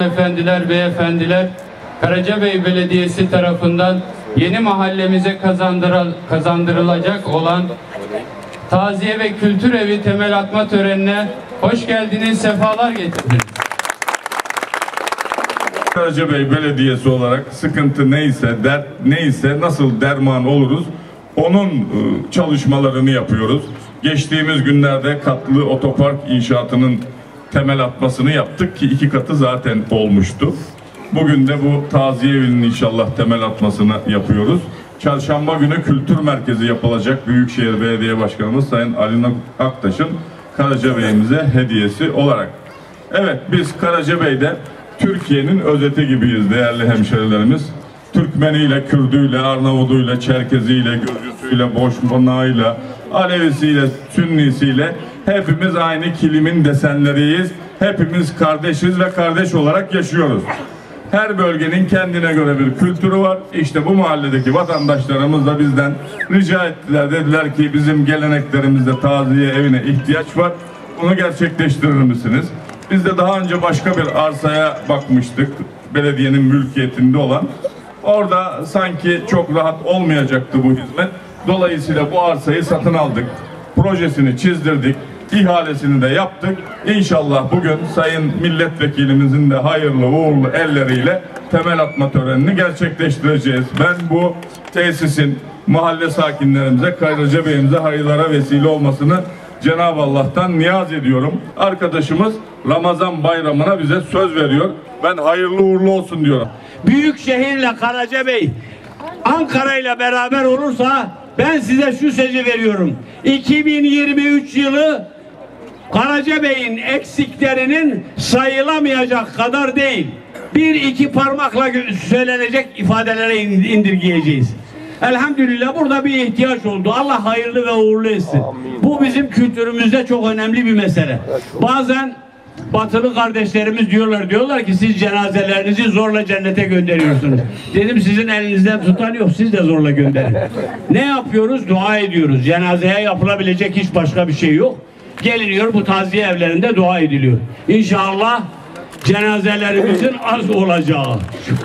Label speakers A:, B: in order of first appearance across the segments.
A: hanımefendiler, beyefendiler, Karacabey Belediyesi tarafından yeni mahallemize kazandırıl- kazandırılacak olan Taziye ve Kültür Evi temel atma törenine hoş geldiniz, sefalar getirdiniz.
B: Karacabey Belediyesi olarak sıkıntı neyse, dert neyse, nasıl derman oluruz onun e, çalışmalarını yapıyoruz. Geçtiğimiz günlerde katlı otopark inşaatının temel atmasını yaptık ki iki katı zaten olmuştu. Bugün de bu taziye evinin inşallah temel atmasını yapıyoruz. Çarşamba günü kültür merkezi yapılacak Büyükşehir Belediye Başkanımız Sayın Ali Aktaş'ın Karacabey'imize hediyesi olarak. Evet biz Karacabey'de Türkiye'nin özeti gibiyiz değerli hemşerilerimiz. Türkmeniyle, Kürdüyle, Arnavuduyla, Çerkeziyle, Gürcüsüyle, Boşmanağıyla, Alevisiyle, Sünnisiyle hepimiz aynı kilimin desenleriyiz. Hepimiz kardeşiz ve kardeş olarak yaşıyoruz. Her bölgenin kendine göre bir kültürü var. İşte bu mahalledeki vatandaşlarımız da bizden rica ettiler. Dediler ki bizim geleneklerimizde taziye evine ihtiyaç var. Bunu gerçekleştirir misiniz? Biz de daha önce başka bir arsaya bakmıştık. Belediyenin mülkiyetinde olan. Orada sanki çok rahat olmayacaktı bu hizmet. Dolayısıyla bu arsayı satın aldık. Projesini çizdirdik. ihalesini de yaptık. İnşallah bugün Sayın Milletvekilimizin de hayırlı uğurlu elleriyle temel atma törenini gerçekleştireceğiz. Ben bu tesisin mahalle sakinlerimize, Kayraca Bey'imize hayırlara vesile olmasını Cenab-ı Allah'tan niyaz ediyorum. Arkadaşımız Ramazan bayramına bize söz veriyor. Ben hayırlı uğurlu olsun diyorum.
C: Büyük şehirle Karacabey Ankara ile beraber olursa ben size şu sözü veriyorum. 2023 yılı Karacabey'in eksiklerinin sayılamayacak kadar değil. Bir iki parmakla söylenecek ifadelere in- indirgeyeceğiz. Elhamdülillah burada bir ihtiyaç oldu. Allah hayırlı ve uğurlu etsin. Bu bizim kültürümüzde çok önemli bir mesele. Bazen batılı kardeşlerimiz diyorlar diyorlar ki siz cenazelerinizi zorla cennete gönderiyorsunuz. Dedim sizin elinizden tutan yok siz de zorla gönderin. Ne yapıyoruz? Dua ediyoruz. Cenazeye yapılabilecek hiç başka bir şey yok. Geliniyor bu taziye evlerinde dua ediliyor. İnşallah cenazelerimizin az olacağı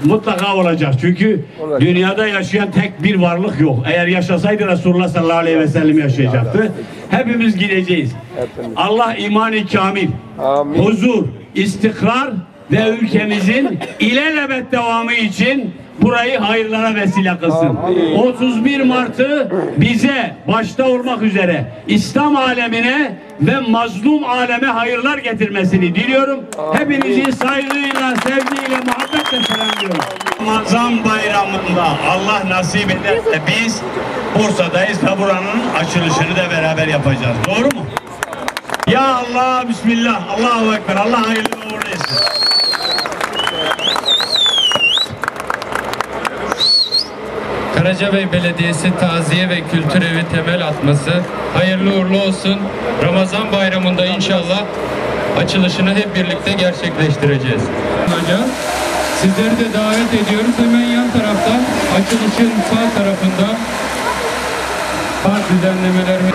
C: mutlaka olacak. Çünkü dünyada yaşayan tek bir varlık yok. Eğer yaşasaydı Resulullah sallallahu aleyhi ve sellem yaşayacaktı. Hepimiz gideceğiz. Allah imanı kamil, huzur, istikrar ve ülkemizin ilelebet devamı için burayı hayırlara vesile kılsın. 31 Mart'ı bize başta olmak üzere İslam alemine ve mazlum aleme hayırlar getirmesini diliyorum. Hepinizi saygıyla, sevgiyle, muhabbetle selamlıyorum. Ramazan bayramında Allah nasip ederse biz Bursa'dayız ve buranın açılışını da beraber yapacağız. Doğru mu? Ya Allah, Bismillah, Allahu Ekber, Allah hayırlı uğurlu etsin.
A: Karacabey Belediyesi Taziye ve Kültür Evi temel atması hayırlı uğurlu olsun. Ramazan bayramında inşallah açılışını hep birlikte gerçekleştireceğiz. Hocam sizleri de davet ediyoruz. Hemen yan tarafta açılışın sağ tarafında park düzenlemelerimiz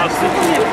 C: Nossa.